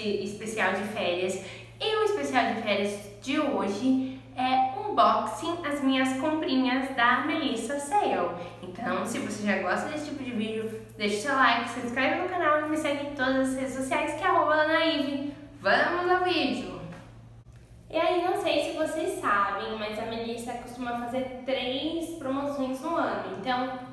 desse especial de férias. E o especial de férias de hoje é unboxing as minhas comprinhas da Melissa Sale. Então, se você já gosta desse tipo de vídeo, deixa seu like, se inscreve no canal e me segue em todas as redes sociais que é arroba Vamos ao vídeo! E aí, não sei se vocês sabem, mas a Melissa costuma fazer três promoções no ano. Então,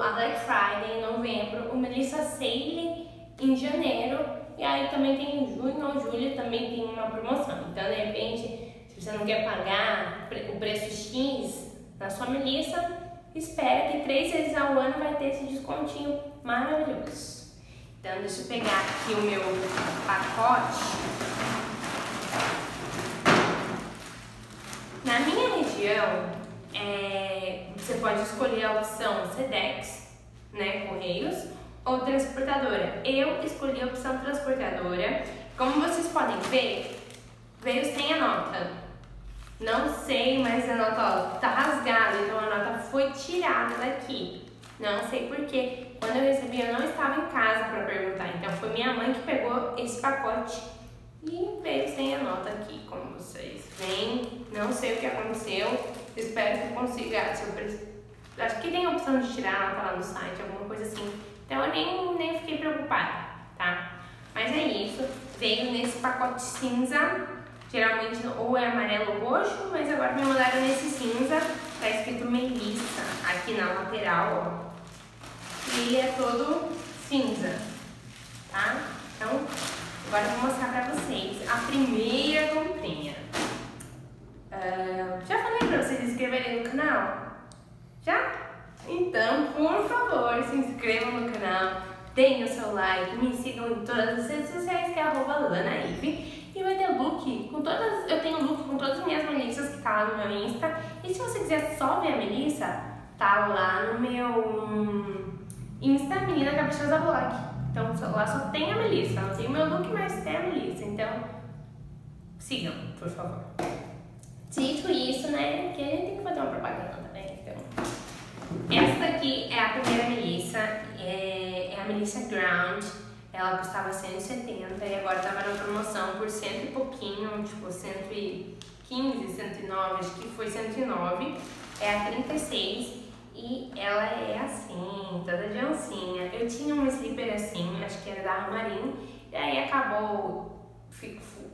a Black Friday em novembro, o Melissa Sale em janeiro e aí também tem em junho ou julho também tem uma promoção. Então, de repente, se você não quer pagar o preço X na sua Melissa, espera que três vezes ao ano vai ter esse descontinho maravilhoso. Então, deixa eu pegar aqui o meu pacote. Na minha região, é, você pode escolher a opção SEDEX, né, Correios, ou transportadora. Eu escolhi a opção transportadora. Como vocês podem ver, veio sem a nota. Não sei, mas a nota ó, tá rasgada, então a nota foi tirada daqui. Não sei porquê. Quando eu recebi, eu não estava em casa para perguntar. Então foi minha mãe que pegou esse pacote e veio sem a nota aqui, como vocês veem. Não sei o que aconteceu. Espero que consiga. Se eu, acho que tem a opção de tirar a nota lá no site, alguma coisa assim. Então eu nem, nem fiquei preocupada, tá? Mas é isso, veio nesse pacote cinza, geralmente ou é amarelo ou roxo, mas agora me mandaram nesse cinza, tá escrito Melissa aqui na lateral, ó. E ele é todo cinza, tá? Então, agora eu vou mostrar pra vocês a primeira comprinha. Uh, já falei pra vocês se inscreverem no canal? Já? Então, por favor, se inscrevam no canal, deem o seu like, me sigam em todas as redes sociais que é Lanaive. E vai ter look com todas. Eu tenho look com todas as minhas Melissas que tá lá no meu Insta. E se você quiser só ver a Melissa, tá lá no meu Insta, Menina Caprichosa Blog. Então lá só tem a Melissa. Não tem o meu look, mas tem a Melissa. Então sigam, por favor. Dito isso, né? Que a gente tem que fazer uma propaganda, né? Então. Essa aqui é a primeira Melissa, é, é a Melissa Ground. Ela custava 170 e agora tava na promoção por cento e pouquinho, tipo 115, 109, acho que foi 109. É a 36 e ela é assim, toda de oncinha. Eu tinha um slipper assim, acho que era da Armarim, e aí acabou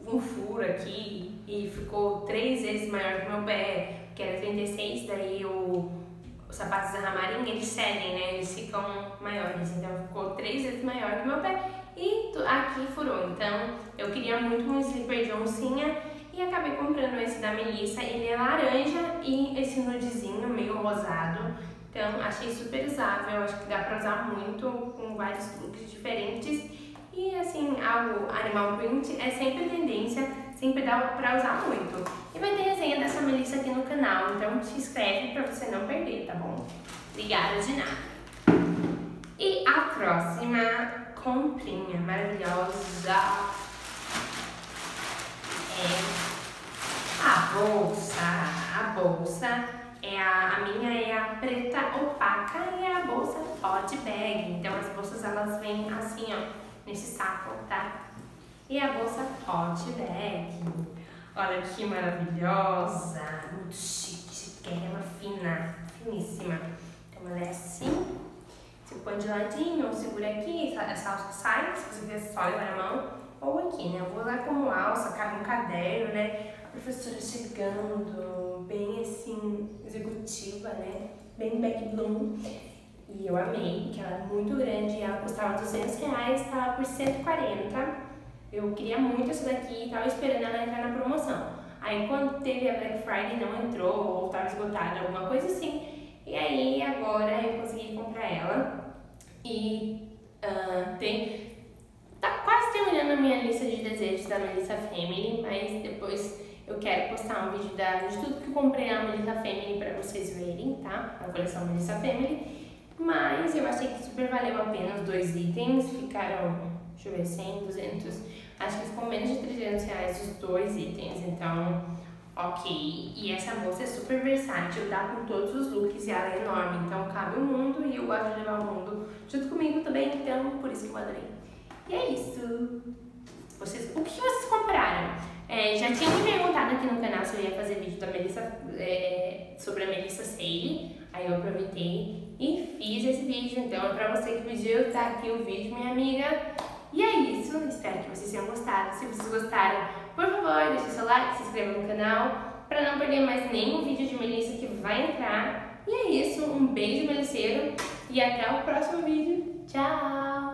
um furo aqui e ficou três vezes maior que meu pé, que era 36, daí o os sapatos da Ramarim, eles cedem, né? Eles ficam maiores. Então ficou três vezes maior que o meu pé e aqui furou. Então eu queria muito um slipper de oncinha e acabei comprando esse da Melissa. Ele é laranja e esse nudezinho meio rosado. Então achei super usável, acho que dá pra usar muito com vários looks diferentes. E assim, algo animal print é sempre tendência, sempre dá pra usar muito. E vai ter resenha dessa Melissa aqui no canal, então te inscreve pra você não perder, tá bom? Obrigada de nada. E a próxima comprinha maravilhosa é a bolsa. A bolsa é a, a minha é a preta opaca e é a bolsa hot bag. Então as bolsas elas vêm assim, ó, nesse saco, tá? E a bolsa bag. Olha que maravilhosa, muito chique, chiquérrima, fina, finíssima. Então ela é assim, você põe de ladinho, segura aqui, essa alça sai, se você quiser só levar a mão, ou aqui, né? Eu vou usar como alça, cabe um caderno, né? A professora chegando, bem assim, executiva, né? Bem back bloom. E eu amei, porque ela é muito grande, ela custava 200 reais, tava por 140 eu queria muito essa daqui e tava esperando ela entrar na promoção. Aí quando teve a Black Friday não entrou, ou tava esgotada, alguma coisa assim. E aí agora eu consegui comprar ela. E uh, tem. Tá quase terminando a minha lista de desejos da Melissa Family, mas depois eu quero postar um vídeo da, de tudo que eu comprei na Melissa Family pra vocês verem, tá? A coleção Melissa Family. Mas eu achei que super valeu a pena os dois itens, ficaram deixa eu ver, 100, 200, acho que ficou menos de 300 reais os dois itens, então, ok. E essa bolsa é super versátil, dá com todos os looks e ela é enorme, então cabe o mundo e eu gosto de levar o mundo junto comigo também, então por isso que eu adorei. E é isso! Vocês, o que vocês compraram? É, já tinha me perguntado aqui no canal se eu ia fazer vídeo da Melissa, é, sobre a Melissa Sale. Aí eu aproveitei e fiz esse vídeo. Então é pra você que pediu, tá aqui o vídeo, minha amiga. E é isso, espero que vocês tenham gostado. Se vocês gostaram, por favor, deixe seu like, se inscreva no canal para não perder mais nenhum vídeo de Melissa que vai entrar. E é isso, um beijo, Meliceiro, e até o próximo vídeo. Tchau!